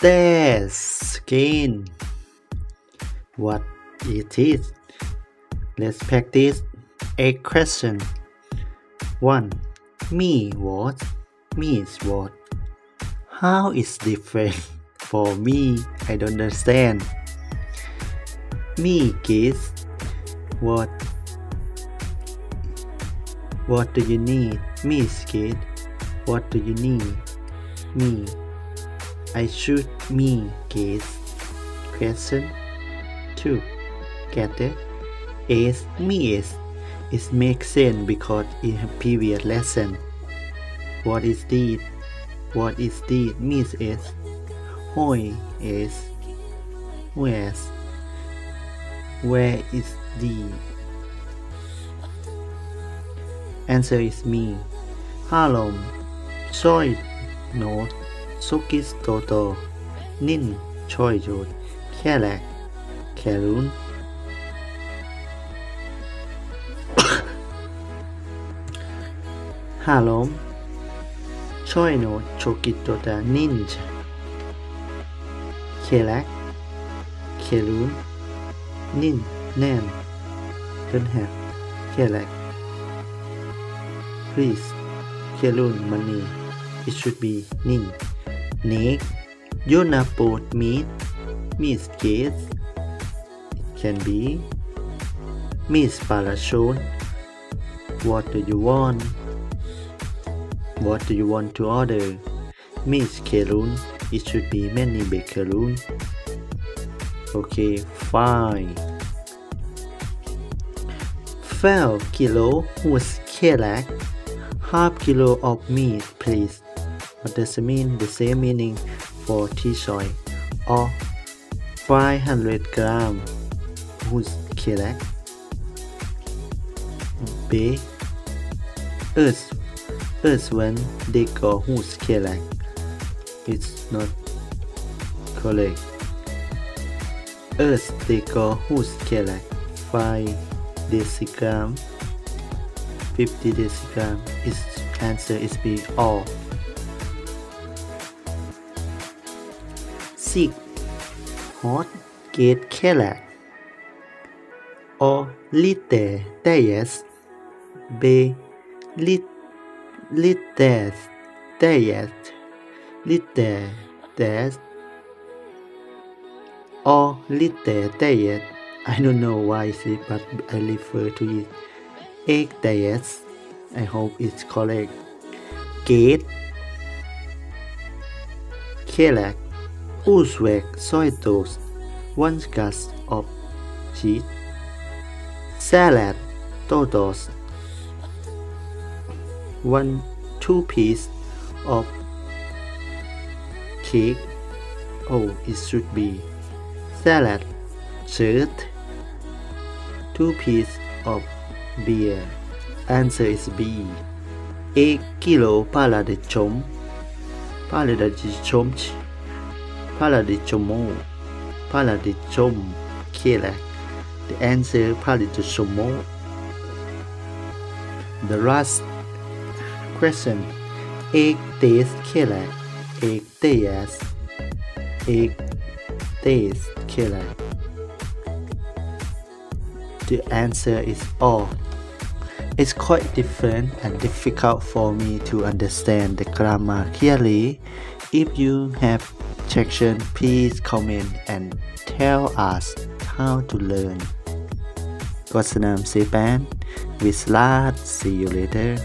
test skin. What it is? Let's practice a question 1 me what means what how is different for me? I don't understand. Me kids what what do you need? Me kid what do you need? Me I shoot me guess. Question 2 get it is me is it makes sense because in a previous lesson. What is this what is this means is Who is? Where? where's? Where is the answer is me. Halom soy no. มช่อยโนตสุกิสโตโต นินช่อยจูดแค่แหลกแค่รุนห้าลมช่อยโนโชกิโตตานินชแค่แหลกแค่รุนนินแน่น don't have แค่แหลก please เคลุนมันนี่ it should be นิ่ง na put meat miss case it can be miss parachute. What do you want? What do you want to order? Miss kelun it should be many bakerun okay fine. 12 kilo who's kelak half kilo of meat please what does it mean? The same meaning for t-soy or 500 gram. Who's kelak b. Earth earth when they go who's kelak it's not correct. Earth they go who's kelak 5 decigram. 50 decigram. Is answer is B all 6 hot gate killer or lite yes B lit lite yes lite des or lite yes I don't know why is it but I refer to it. Egg diet I hope it's correct. Gate kelak uzbek soy toast one glass of cheese salad totos one two piece of cake oh it should be. Salad shirt two piece of beer. Answer is B. 1 kilo pala de chom. Pala de chom pala de chomo pala de the answer de the last question. Egg taste kila egg taste. Egg taste kila the answer is all. It's quite different and difficult for me to understand the grammar clearly. If you have section, please comment and tell us how to learn. Gosanam Sepan. With Lat. See you later.